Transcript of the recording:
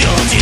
Don't you